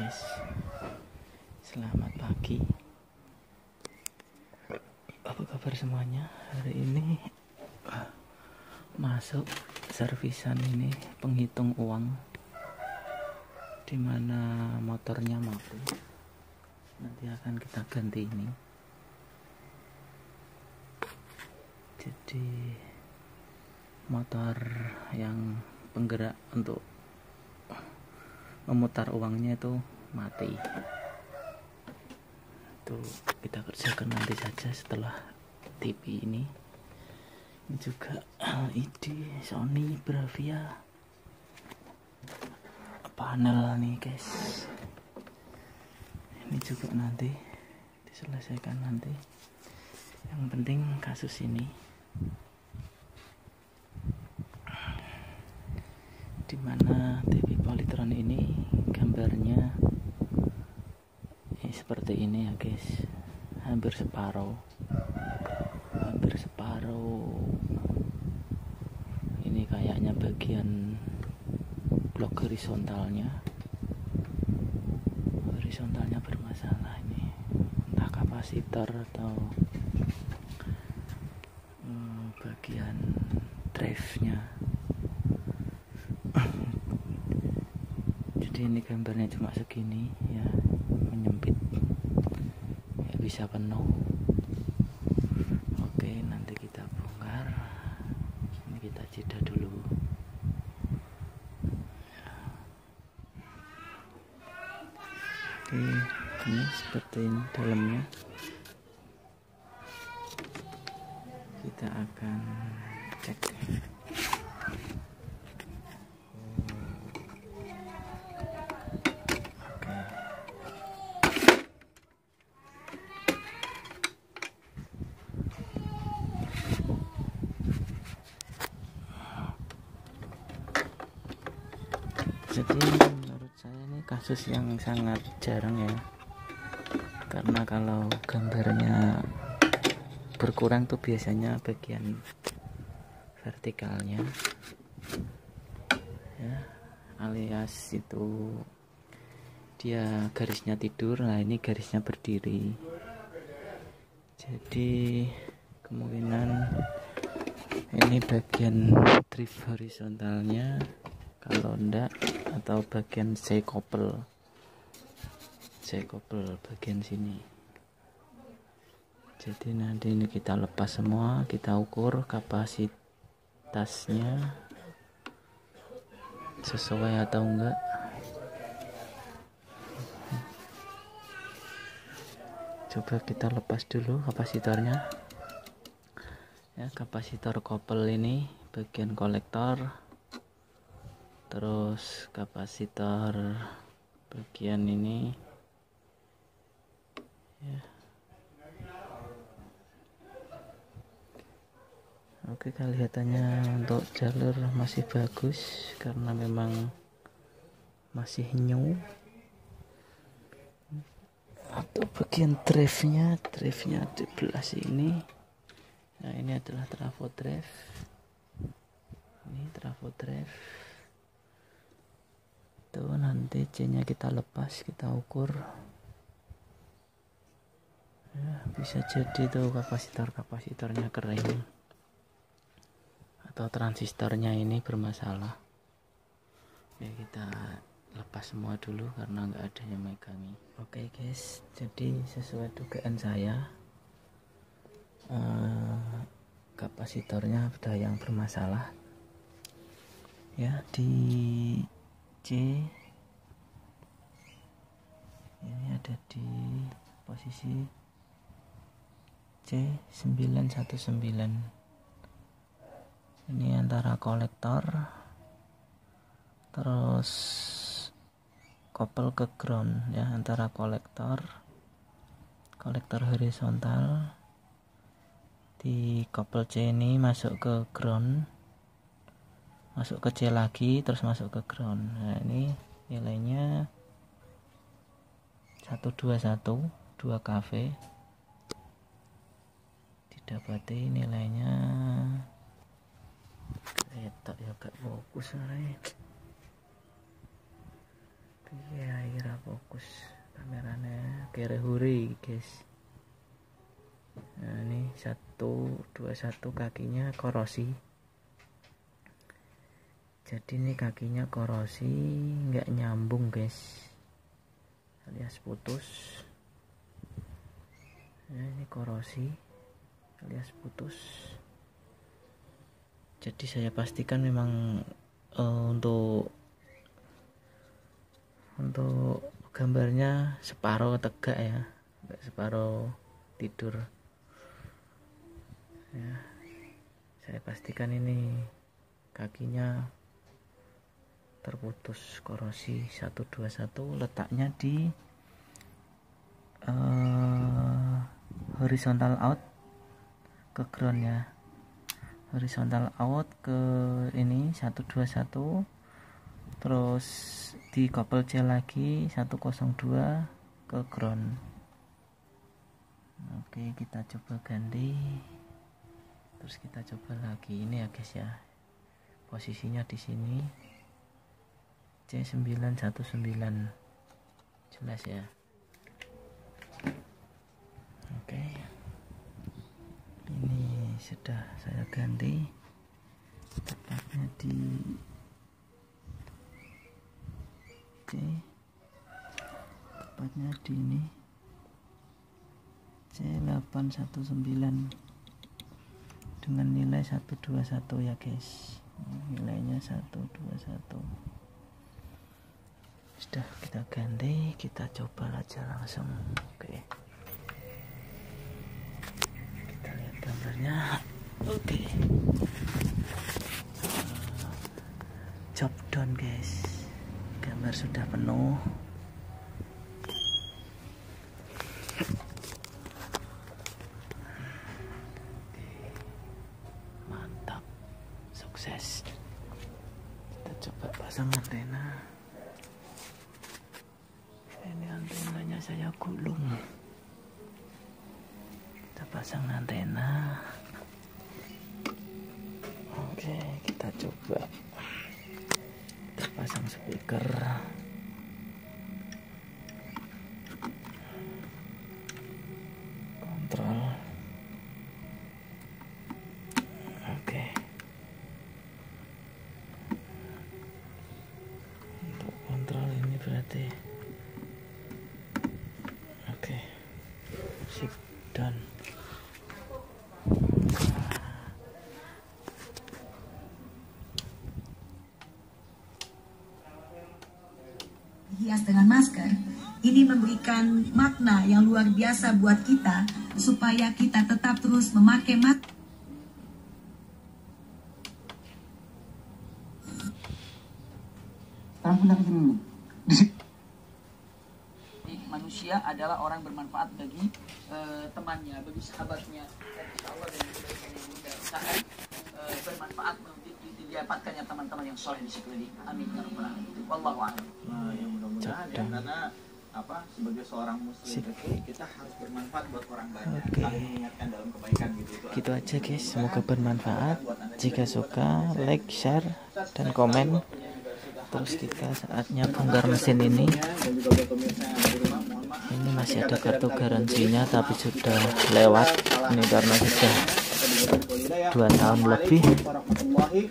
guys Selamat pagi. Apa kabar semuanya? Hari ini ah, Masuk servisan ini Penghitung uang. Di mana motornya mati. Nanti akan kita ganti ini. Jadi Motor yang penggerak untuk memutar uangnya itu mati. Itu kita kerjakan nanti saja setelah TV ini. Ini juga LED Sony Bravia. Panel nih guys. Ini juga nanti diselesaikan nanti. Yang penting kasus ini di mana TV Polytron ini gambarnya eh, seperti ini ya guys. Hampir separuh hampir separuh ini kayaknya bagian blok horizontalnya. Horizontalnya bermasalah ini. Entah kapasitor atau hmm, bagian drive nya jadi ini gambarnya cuma segini ya menyempit ya bisa penuh. Oke nanti kita bongkar. Ini kita jeda dulu. Oke ini seperti ini dalamnya kita akan cek jadi menurut saya ini kasus yang sangat jarang ya. Karena kalau gambarnya berkurang tuh biasanya bagian vertikalnya. Ya alias itu dia garisnya tidur nah ini garisnya berdiri. Jadi kemungkinan ini bagian drift horizontalnya. Kalau enggak atau bagian C couple C couple bagian sini. Jadi nanti ini kita lepas semua kita ukur kapasitasnya sesuai atau enggak. Coba kita lepas dulu kapasitornya. Ya kapasitor couple ini bagian kolektor terus kapasitor bagian ini. Ya. Oke kelihatannya untuk jalur masih bagus karena memang masih new. Atau bagian drive nya drive nya di belah sini. Nah ini adalah trafo drive. Ini trafo drive itu nanti C nya kita lepas kita ukur. Ya, bisa jadi tuh kapasitor kapasitornya kering. Atau transistornya ini bermasalah. Ya kita lepas semua dulu karena nggak ada yang megangi oke okay guys. Jadi sesuai dugaan saya uh, kapasitornya sudah yang bermasalah. Ya di C. Ini ada di posisi C919 ini antara kolektor terus couple ke ground ya antara kolektor kolektor horizontal. Di couple C ini masuk ke ground masuk ke C lagi terus masuk ke ground. Nah ini nilainya 121 2 kV didapati nilainya kereta ya gak fokus aja iya kira fokus kameranya kere huri guys. Nah ini satu dua satu kakinya korosi jadi ini kakinya korosi nggak nyambung guys. Alias putus. Ya, ini korosi alias putus. Jadi saya pastikan memang uh, untuk untuk gambarnya separuh tegak ya. Enggak separuh tidur. Ya saya pastikan ini kakinya terputus korosi 121 letaknya di uh, horizontal out ke ground ya horizontal out ke ini 121 terus di couple C lagi 102 ke ground. Oke kita coba ganti. Terus kita coba lagi. Ini ya guys ya. Posisinya di sini C919 jelas ya. Oke. Ini sudah saya ganti. Tepatnya di C. Tepatnya di ini. C819 dengan nilai 121 ya guys. Nilainya 121 sudah kita ganti kita coba aja langsung. Oke. Kita lihat gambarnya. Oke. Job done guys. Gambar sudah penuh kita pasang antena. Oke kita coba. Kita pasang speaker. Kontrol oke untuk kontrol ini berarti sip dan hias dengan masker ini memberikan makna yang luar biasa buat kita supaya kita tetap terus memakai masker manusia adalah orang bermanfaat bagi uh, temannya, bagi sahabatnya. Dan insya Allah dengan kebaikan yang usahakan uh, bermanfaat didapatkannya teman-teman yang soleh di sekeliling. Amin ya rabbal alamin. Wallahu a'lam. Nah, yang mudah-mudahan ya, karena apa sebagai seorang muslim itu kita harus bermanfaat buat orang banyak. Okay. saling mengingatkan dalam kebaikan gitu itu gitu aja guys. Semoga bermanfaat. Jika suka like share dan komen. terus kita saatnya bongkar mesin ini. Ini masih ada kartu garansinya tapi sudah lewat. Ini karena sudah dua tahun lebih. Oke.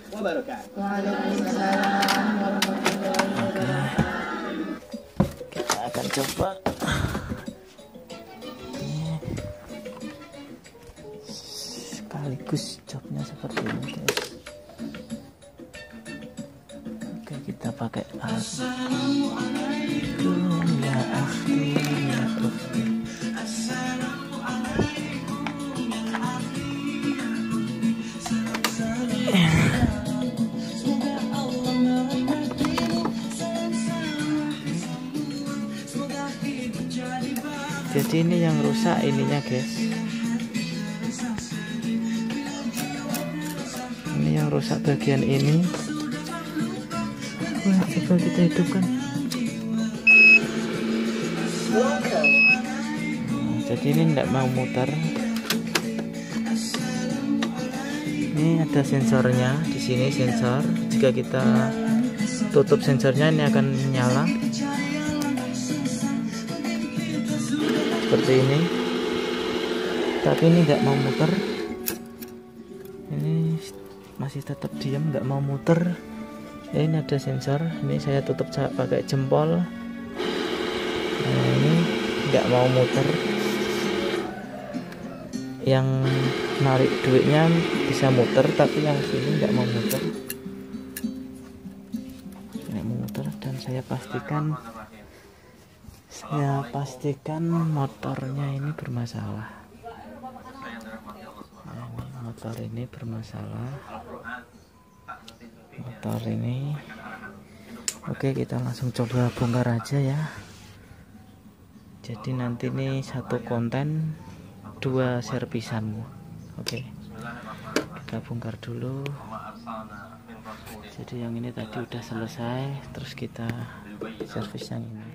akan coba. Sekaligus jobnya seperti ini guys. Oke kita pakai Assalamualaikum ya jadi ini yang rusak ininya guys. Ini yang rusak bagian ini. Wah, coba kita hidupkan. Jadi ini tidak mau muter. Ini ada sensornya di sini sensor. Jika kita tutup sensornya ini akan nyala seperti ini. Tapi ini nggak mau muter. Ini masih tetap diam nggak mau muter. Ini ada sensor ini saya tutup pakai jempol. Nah ini nggak mau muter. Yang narik duitnya bisa muter tapi yang sini nggak mau muter. Nggak mau muter dan saya pastikan saya pastikan motornya ini bermasalah. Nah, ini motor ini bermasalah. Motor ini. Oke kita langsung coba bongkar aja ya. Jadi nanti ini satu konten dua servisan oke kita bongkar dulu jadi yang ini tadi udah selesai terus kita servis yang ini.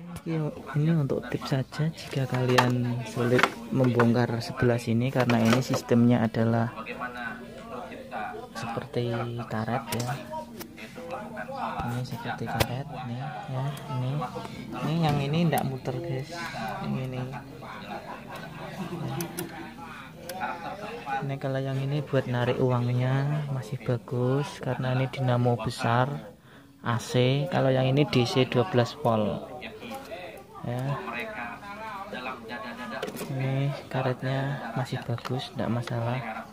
Ini untuk tips saja jika kalian sulit membongkar sebelah sini karena ini sistemnya adalah seperti karet ya. ini seperti karet nih ya ini. Ini yang ini tidak muter guys. Yang ini. Ini kalau yang ini buat narik uangnya masih bagus karena ini dinamo besar AC kalau yang ini DC 12 volt. Ya. Ini karetnya masih bagus tidak masalah.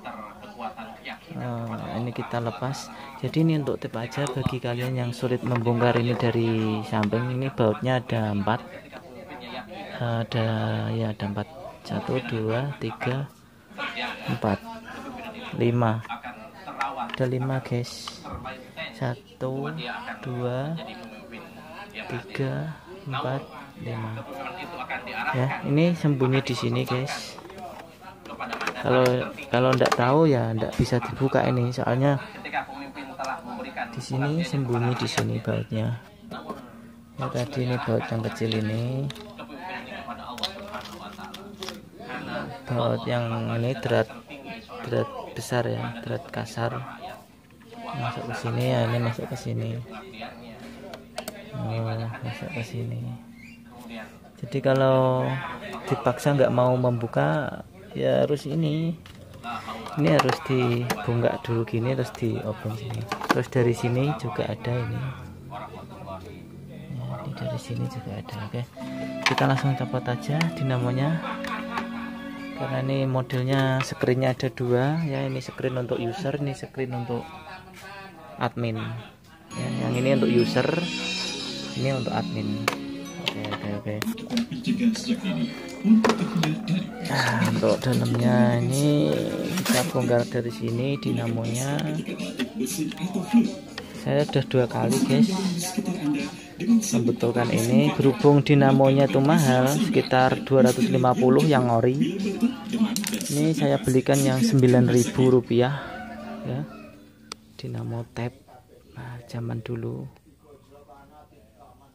Oh, ini kita lepas. Jadi ini untuk tip aja bagi kalian yang sulit membongkar ini dari samping. Ini bautnya ada empat. Ada ya ada empat. Satu dua tiga empat. Lima. Ada lima guys. Satu dua tiga empat lima. Ya ini sembunyi di sini guys. Kalau kalau tidak tahu ya tidak bisa dibuka ini. Soalnya di sini sembunyi di sini bautnya. Ya tadi ini baut yang kecil ini baut yang ini drat drat besar ya drat kasar. Masuk ke sini ya ini masuk ke sini. Oh, masuk ke sini. Jadi kalau dipaksa nggak mau membuka ya harus ini. Ini harus dibunggak dulu gini terus di open sini. Terus dari sini juga ada ini. Ya, dari sini juga ada oke. Kita langsung copot aja dinamonya karena ini modelnya screennya ada dua ya ini screen untuk user ini screen untuk admin. Ya, yang ini untuk user ini untuk admin. Oke oke oke. Nah untuk dalamnya ini kita bongkar dari sini dinamonya. Saya sudah dua kali guys membetulkan ini berhubung dinamonya itu mahal sekitar 250 yang ori ini saya belikan yang 9000 rupiah ya. Dinamo tab. Nah, zaman dulu.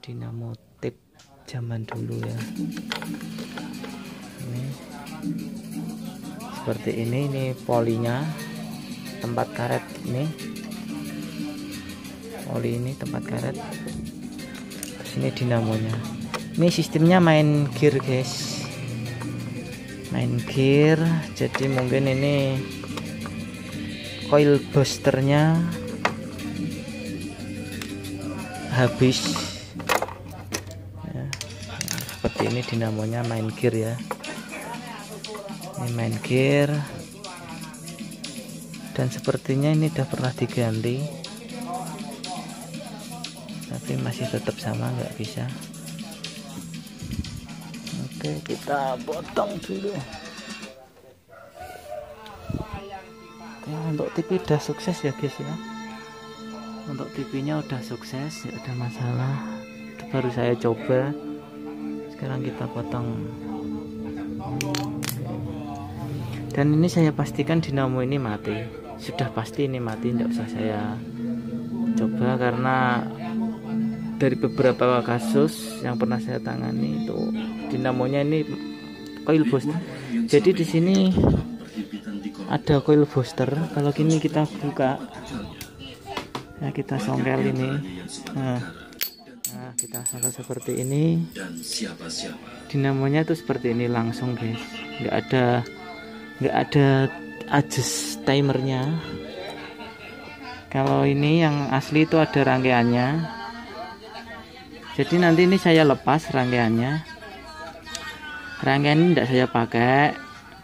Dinamo tip zaman dulu ya. Ini. Seperti ini ini polinya. Tempat karet ini. Poli ini tempat karet terus ini dinamonya. Ini sistemnya main gear guys. Main gear jadi mungkin ini coil boosternya habis. Ya, seperti ini dinamonya main gear ya. Ini main gear. Dan sepertinya ini udah pernah diganti tapi masih tetap sama nggak bisa. Oke kita potong dulu. Oke untuk TV udah sukses ya guys ya? Untuk TV nya udah sukses ya ada masalah. Baru saya coba. Sekarang kita potong. Dan ini saya pastikan dinamo ini mati. Sudah pasti ini mati tidak usah saya coba karena dari beberapa kasus yang pernah saya tangani itu dinamonya ini coil booster. Jadi di sini ada coil booster. Kalau gini kita buka. Ya kita songkel ini. Nah, nah kita sangkal seperti ini. Dinamonya itu seperti ini langsung guys. Nggak ada nggak ada adjust timernya. Kalau ini yang asli itu ada rangkaiannya jadi nanti ini saya lepas rangkaiannya. Rangkaian ini tidak saya pakai.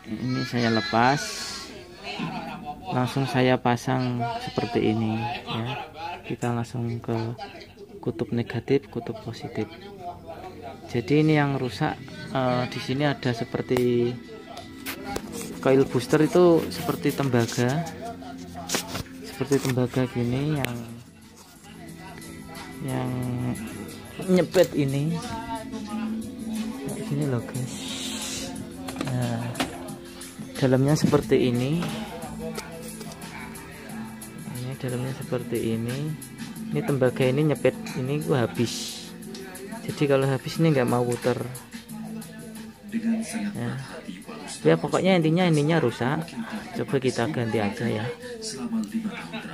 Ini saya lepas. Langsung saya pasang seperti ini ya. Kita langsung ke kutub negatif kutub positif. Jadi ini yang rusak uh, di sini ada seperti coil booster itu seperti tembaga. Seperti tembaga gini yang yang nyepet ini. Gini loh guys. Nah dalamnya seperti ini. Ini dalamnya seperti ini. Ini tembaga ini nyepet ini gua habis. Jadi kalau habis ini nggak mau puter. Ya. ya pokoknya intinya ininya rusak. Coba kita ganti aja ya.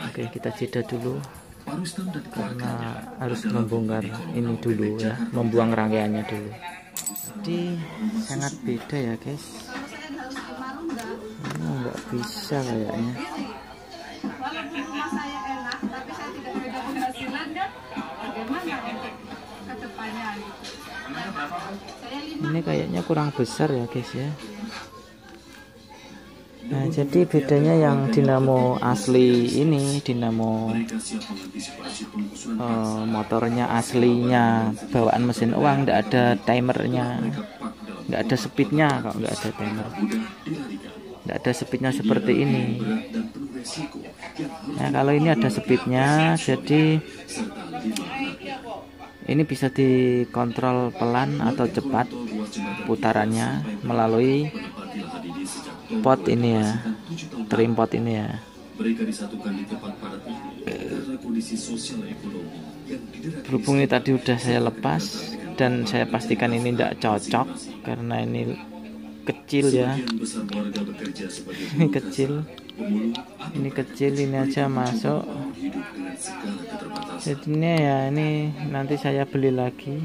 Oke kita jeda dulu karena harus membongkar ini dulu ya membuang rangkaiannya dulu. Jadi sangat beda ya guys. Ini nggak bisa kayaknya. Ini kayaknya kurang besar ya guys ya Nah, jadi bedanya yang dinamo asli ini, dinamo uh, motornya aslinya bawaan mesin uang, tidak ada timernya, tidak ada speednya, kalau nggak ada timer, tidak ada speednya seperti ini. Nah, kalau ini ada speednya, jadi ini bisa dikontrol pelan atau cepat putarannya melalui pot ini ya. Trim pot ini ya. Berhubung ini tadi udah saya lepas dan saya pastikan ini tidak cocok karena ini kecil ya. Ini kecil. ini kecil ini aja masuk. jadinya ya ini nanti saya beli lagi.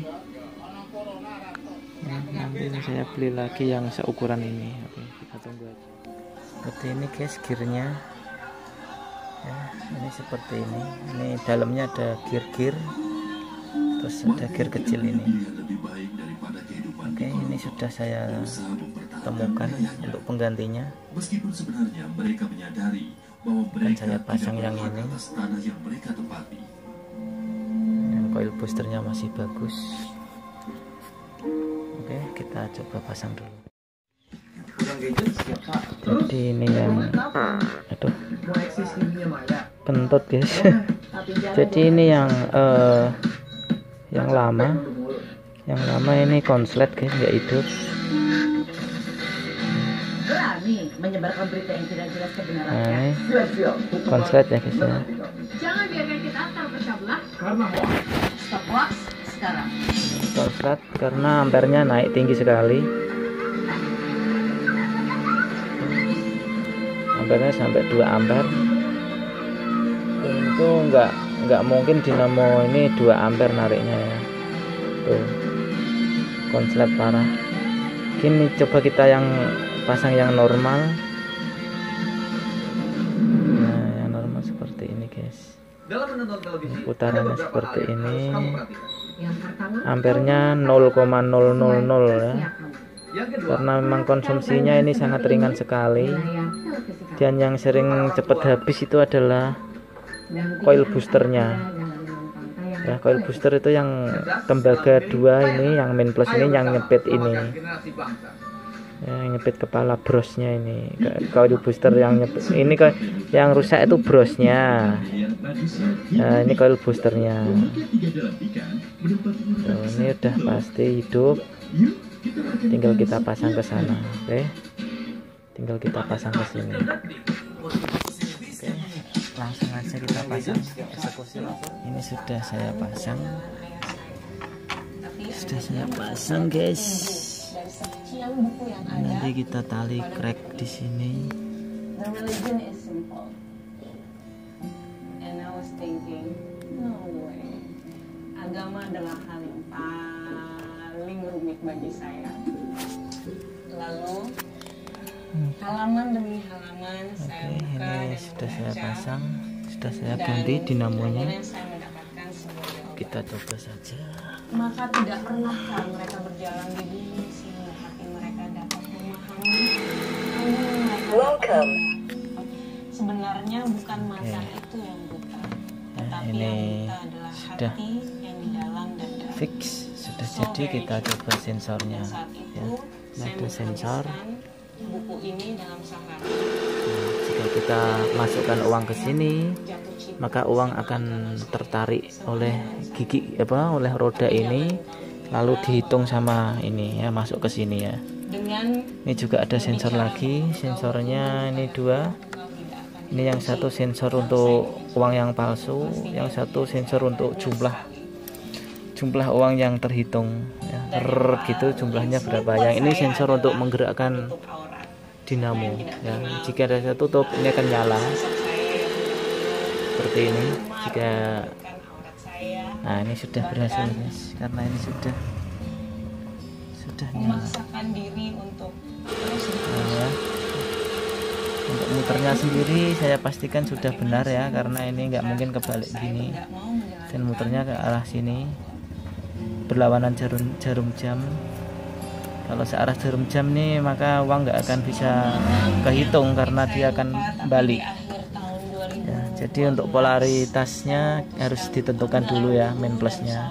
Nanti ini saya beli lagi yang seukuran ini. Oke. kita tunggu aja. Seperti ini guys gearnya. Ya ini seperti ini. Ini dalamnya ada gear-gear. Terus ada gear kecil ini. Oke ini sudah saya temukan untuk penggantinya. Meskipun sebenarnya mereka menyadari bahwa mereka saya pasang yang ini. yang coil boosternya masih bagus. Oke kita coba pasang dulu jadi ini yang aduh kentut guys jadi ini yang uh, yang lama yang lama ini konslet guys nggak hidup menyebarkan berita yang tidak jelas kebenarannya. Nah, ini konslet ya guys ya. Jangan biarkan kita terpecah belah karena stop sekarang. Konslet karena ampernya naik tinggi sekali. Ampernya sampai 2 ampere. Itu enggak enggak mungkin dinamo ini 2 ampere nariknya ya. Tuh. Konslet parah. Kini coba kita yang pasang yang normal nah yang normal seperti ini guys putarannya seperti ini ampernya 0,000 ya karena memang konsumsinya ini sangat ringan sekali. Dan yang sering cepat habis itu adalah coil boosternya. Ya coil booster itu yang tembaga dua ini yang main plus ini yang nyepet ini. Ya, nyepit kepala brosnya ini. Di booster yang nyepit ini yang rusak itu brosnya. Nah ini coil boosternya. So, ini udah pasti hidup tinggal kita pasang ke sana oke? Okay? tinggal kita pasang ke sini. Oke. Langsung aja kita pasang ini sudah saya pasang. Sudah saya pasang guys. Nanti kita tali crack di sini. Agama adalah hal yang paling rumit bagi saya. Lalu halaman demi halaman saya Oke, buka ini dan sudah saya pasang, sudah saya Dan ganti dinamonya. saya. Kita coba saja. Maka tidak pernahkah mereka berjalan di bumi sehingga hati mereka dapat memahami Welcome. Sebenarnya bukan mata Oke. itu yang buta, Nah, tetapi ini yang buta adalah sudah hati yang di dalam dada. Fix jadi very kita coba sensornya ya. Nah, ada sensor. menghabiskan buku ini dalam sehari. Nah, jika kita masukkan uang ke sini, maka uang akan tertarik oleh gigi apa oleh roda ini lalu dihitung sama ini ya masuk ke sini ya. Ini juga ada sensor lagi, sensornya ini dua. Ini yang satu sensor untuk uang yang palsu, yang satu sensor untuk jumlah jumlah uang yang terhitung ya. Ter gitu jumlahnya berapa. Yang ini sensor untuk menggerakkan dinamo ya. Jika ada saya tutup ini akan nyala seperti ini. Jika nah ini sudah berhasil guys karena ini sudah sudah nyala. memaksakan diri untuk terus Nah, ya. Untuk muternya sendiri saya pastikan sudah benar ya karena ini nggak mungkin kebalik gini. dan muternya ke arah sini berlawanan jarum jarum jam. Kalau searah jarum jam nih maka uang nggak akan bisa kehitung karena dia akan balik. Akhir tahun 2000 ya, jadi untuk polaritasnya harus ditentukan dulu ya main plusnya.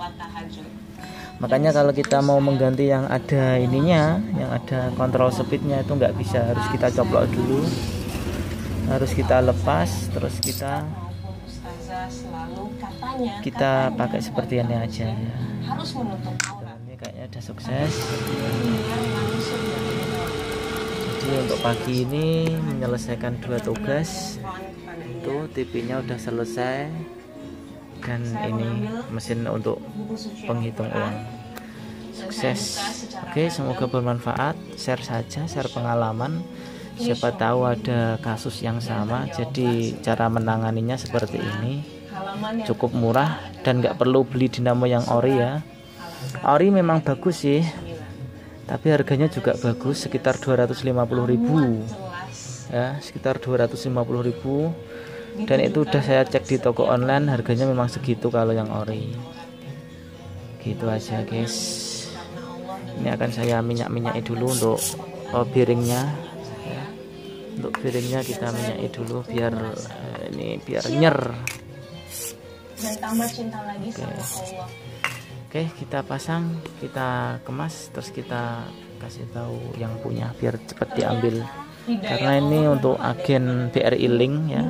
Makanya kalau kita mau mengganti yang ada ininya yang ada kontrol speednya itu nggak bisa. Harus kita coplok dulu harus kita lepas terus kita kita pakai seperti ini aja. Ya. harus menutup aurat. Ini kayaknya udah sukses. Dari dalam. Jadi untuk pagi ini menyelesaikan dua tugas. Itu TV-nya udah selesai. Dan ini mesin untuk penghitung uang. Sukses. oke semoga bermanfaat. Share saja share pengalaman. Siapa tahu ada kasus yang sama. Jadi cara menanganinya seperti ini cukup murah dan nggak perlu beli dinamo yang ori ya. Ori memang bagus sih tapi harganya juga bagus sekitar 250.000 jelas ya sekitar 250.000 dan itu udah saya cek di toko online harganya memang segitu kalau yang ori. Gitu aja guys. Ini akan saya minyak-minyaki dulu untuk oh, bearingnya. Ya. untuk bearingnya kita minyaki dulu biar eh, ini biar nyer dan tambah cinta lagi sama Allah. Oke kita pasang kita kemas terus kita kasih tahu yang punya biar cepat diambil. karena ini untuk agen BRI Link ya.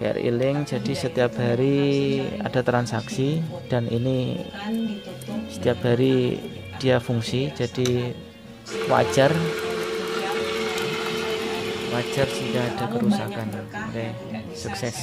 BRI Link jadi setiap hari ada transaksi dan ini setiap hari dia fungsi jadi wajar. Wajar jika ada kerusakan. oke sukses